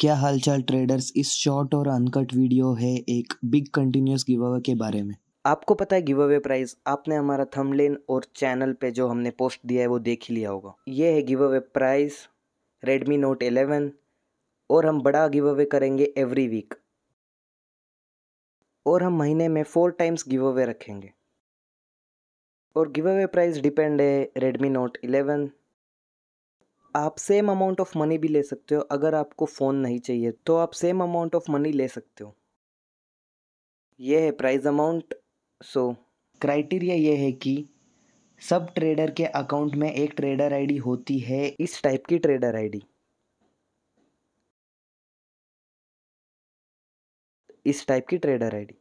क्या हालचाल ट्रेडर्स इस शॉर्ट और अनकट वीडियो है एक बिग कंटिन्यूस गिव अवे के बारे में। आपको पता है गिव अवे प्राइस आपने हमारा थंबनेल और चैनल पे जो हमने पोस्ट दिया है वो देख ही लिया होगा। ये है give away price Redmi Note 11 और हम बड़ा गिव अवे करेंगे एवरी वीक और हम महीने में फोर टाइम्स गिव अवे रखेंगे। और गिव अवे प्राइस डिपेंड है रेडमी नोट 11 आप सेम अमाउंट ऑफ़ मनी भी ले सकते हो, अगर आपको फ़ोन नहीं चाहिए तो आप सेम अमाउंट ऑफ़ मनी ले सकते हो। ये है प्राइस अमाउंट सो क्राइटेरिया ये है कि सब ट्रेडर के अकाउंट में एक ट्रेडर आईडी होती है, इस टाइप की ट्रेडर आईडी इस टाइप की ट्रेडर आईडी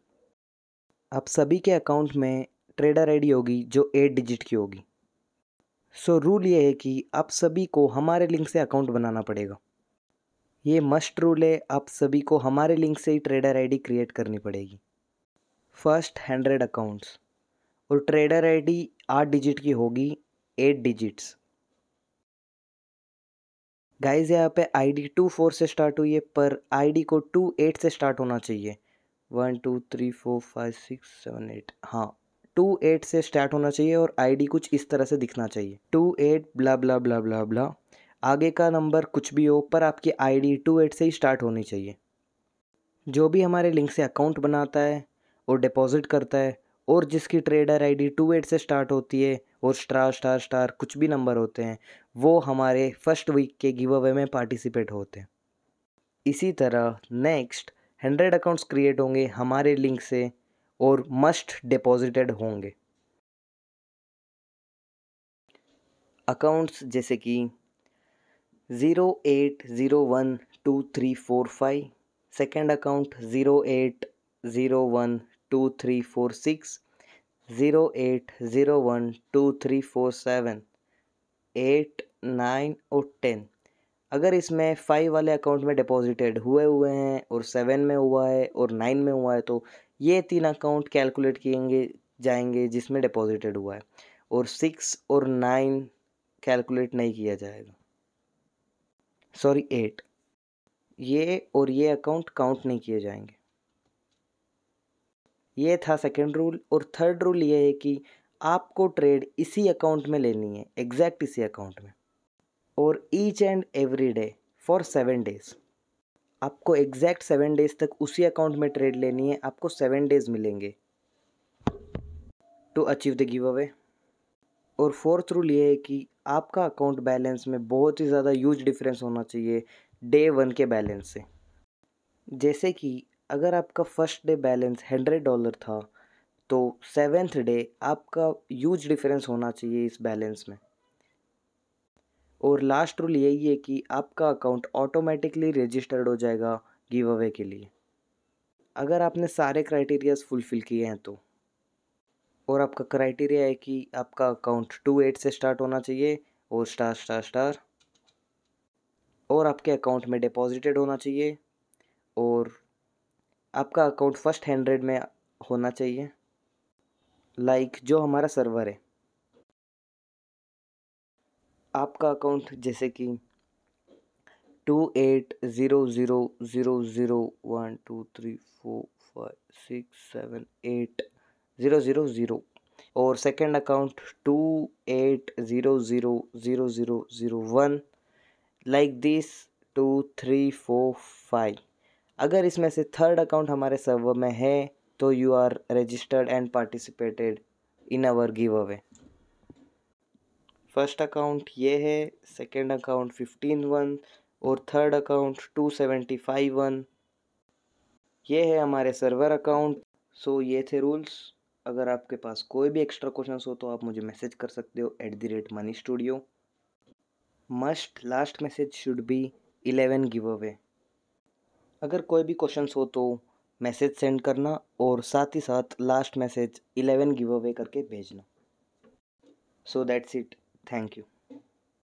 आप सभी के अकाउंट में ट्रेडर आईडी होगी, जो एट डिजिट की होगी। सो रूल ये है कि आप सभी को हमारे लिंक से अकाउंट बनाना पड़ेगा। ये मस्ट रूल है, आप सभी को हमारे लिंक से ही ट्रेडर आईडी क्रिएट करनी पड़ेगी। फ़र्स्ट हंड्रेड अकाउंट्स और ट्रेडर आईडी आठ डिजिट की होगी एट डिजिट्स गाइस यहाँ पे आईडी टू फोर से स्टार्ट हुई है, पर आईडी को टू एट से स्टार्ट होना चाहिए। One two three four five six seven eight हाँ टू एट से स्टार्ट होना चाहिए और आईडी कुछ इस तरह से दिखना चाहिए। Two eight, blah blah blah blah blah. आगे का नंबर कुछ भी हो, पर आपकी आईडी टू एट से ही स्टार्ट होनी चाहिए। जो भी हमारे लिंक से अकाउंट बनाता है और डिपॉजिट करता है और जिसकी ट्रेडर आईडी टू एट से स्टार्ट होती है और स्टार स्टार स्टार कुछ भी नंबर होते हैं, वो हमारे फ़र्स्ट वीक के गिव अवे में पार्टिसिपेट होते हैं। इसी तरह नेक्स्ट, हंड्रेड अकाउंट्स क्रिएट होंगे हमारे लिंक से और मस्ट डिपॉजिटेड होंगे। अकाउंट्स जैसे कि zero eight zero one two three four five, second account zero eight zero one two three four six, zero eight zero one two three four seven, eight nine और ten. अगर इसमें five वाले account में deposited हुए हुए हैं और seven में हुआ है और नाइन में हुआ है तो ये तीन अकाउंट कैलकुलेट किएँगे, जाएँगे जिसमें डिपॉजिटेड हुआ है। और सिक्स और नाइन कैलकुलेट नहीं किया जाएगा। सॉरी एट ये और ये अकाउंट काउंट नहीं किए जाएँगे। ये था सेकेंड रूल और थर्ड रूल ये है कि आपको ट्रेड इसी अकाउंट में लेनी है एग्जैक्ट इसी अकाउंट में। और each and every day for seven days आपको एग्जैक्ट सेवन डेज़ तक उसी अकाउंट में ट्रेड लेनी है, आपको सेवन डेज़ मिलेंगे to achieve the give away और फोर्थ रूल ये है कि आपका अकाउंट बैलेंस में बहुत ही ज़्यादा यूज़ डिफरेंस होना चाहिए डे वन के बैलेंस से. जैसे कि अगर आपका first day balance hundred dollar था तो सेवेंथ डे आपका यूज़ डिफरेंस होना चाहिए इस बैलेंस में. और लास्ट रूल यही है कि आपका अकाउंट ऑटोमेटिकली रजिस्टर्ड हो जाएगा गिव अवे के लिए। अगर आपने सारे क्राइटेरियाज फुलफ़िल किए हैं तो। और आपका क्राइटेरिया है कि आपका अकाउंट टू एट से स्टार्ट होना चाहिए और स्टार स्टार स्टार और आपके अकाउंट में डिपॉजिटेड होना चाहिए और आपका अकाउंट फ़र्स्ट हंड्रेड में होना चाहिए। लाइक like जो हमारा सर्वर है। आपका अकाउंट जैसे कि two eight zero zero zero zero one two three four five six seven eight zero zero zero और second account two eight zero zero zero zero zero one like this two three four five अगर इसमें से third account हमारे server में है तो you are registered and participated in our give away first account ये है, सेकेंड अकाउंट फिफ्टीन वन, और third account two seventy five one. ये है हमारे सर्वर अकाउंट। सो ये थे रूल्स अगर आपके पास कोई भी एक्स्ट्रा क्वेश्चन हो तो आप मुझे मैसेज कर सकते हो at the rate Money Studio must last message should be eleven give away अगर कोई भी क्वेश्चन हो तो मैसेज सेंड करना, और साथ ही साथ last message eleven give away करके भेजना। So that's it Thank you.